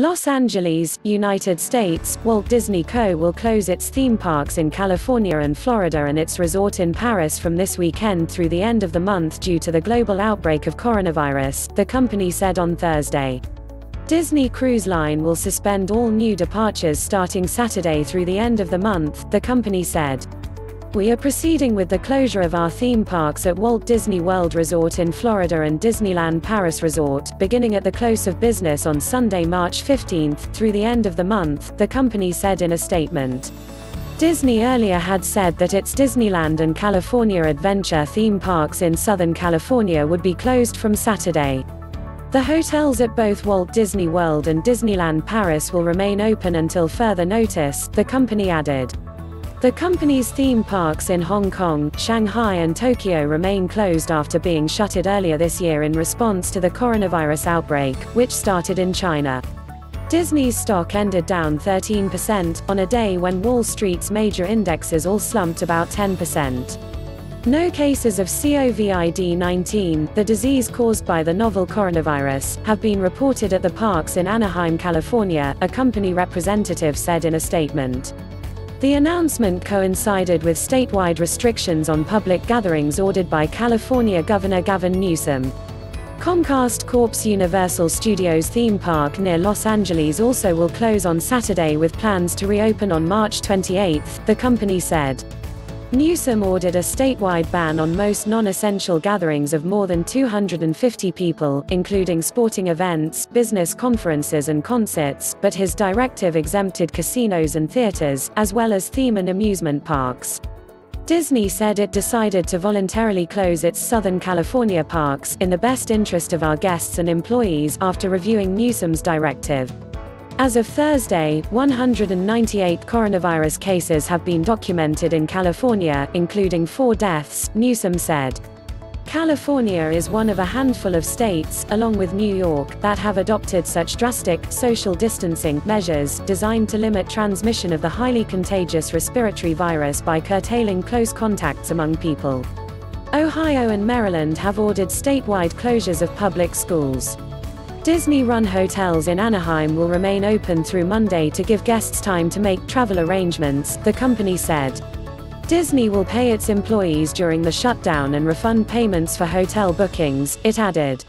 Los Angeles, United States, Walt Disney Co. will close its theme parks in California and Florida and its resort in Paris from this weekend through the end of the month due to the global outbreak of coronavirus, the company said on Thursday. Disney Cruise Line will suspend all new departures starting Saturday through the end of the month, the company said. We are proceeding with the closure of our theme parks at Walt Disney World Resort in Florida and Disneyland Paris Resort, beginning at the close of business on Sunday, March 15, through the end of the month, the company said in a statement. Disney earlier had said that its Disneyland and California Adventure theme parks in Southern California would be closed from Saturday. The hotels at both Walt Disney World and Disneyland Paris will remain open until further notice, the company added. The company's theme parks in Hong Kong, Shanghai and Tokyo remain closed after being shuttered earlier this year in response to the coronavirus outbreak, which started in China. Disney's stock ended down 13%, on a day when Wall Street's major indexes all slumped about 10%. No cases of COVID-19, the disease caused by the novel coronavirus, have been reported at the parks in Anaheim, California, a company representative said in a statement. The announcement coincided with statewide restrictions on public gatherings ordered by California Governor Gavin Newsom. Comcast Corp's Universal Studios theme park near Los Angeles also will close on Saturday with plans to reopen on March 28, the company said. Newsom ordered a statewide ban on most non-essential gatherings of more than 250 people, including sporting events, business conferences and concerts, but his directive exempted casinos and theaters, as well as theme and amusement parks. Disney said it decided to voluntarily close its Southern California parks, in the best interest of our guests and employees, after reviewing Newsom's directive. As of Thursday, 198 coronavirus cases have been documented in California, including four deaths, Newsom said. California is one of a handful of states, along with New York, that have adopted such drastic, social distancing measures designed to limit transmission of the highly contagious respiratory virus by curtailing close contacts among people. Ohio and Maryland have ordered statewide closures of public schools. Disney run hotels in Anaheim will remain open through Monday to give guests time to make travel arrangements, the company said. Disney will pay its employees during the shutdown and refund payments for hotel bookings, it added.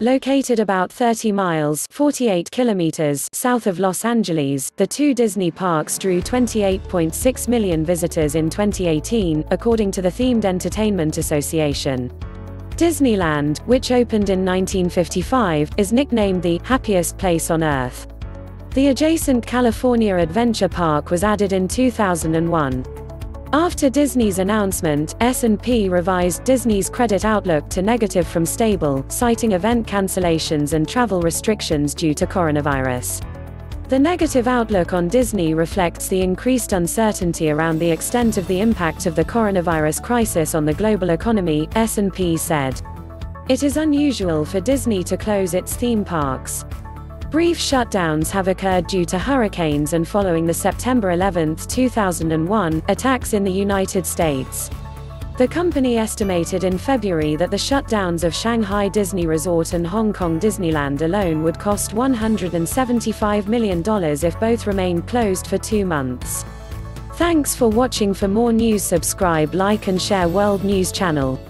Located about 30 miles 48 kilometers south of Los Angeles, the two Disney parks drew 28.6 million visitors in 2018, according to the Themed Entertainment Association. Disneyland, which opened in 1955, is nicknamed the happiest place on Earth. The adjacent California Adventure Park was added in 2001. After Disney's announcement, S&P revised Disney's credit outlook to negative from stable, citing event cancellations and travel restrictions due to coronavirus. The negative outlook on Disney reflects the increased uncertainty around the extent of the impact of the coronavirus crisis on the global economy, S&P said. It is unusual for Disney to close its theme parks. Brief shutdowns have occurred due to hurricanes and following the September 11, 2001, attacks in the United States. The company estimated in February that the shutdowns of Shanghai Disney Resort and Hong Kong Disneyland alone would cost $175 million if both remained closed for two months. Thanks for watching for more news subscribe like and share World News Channel.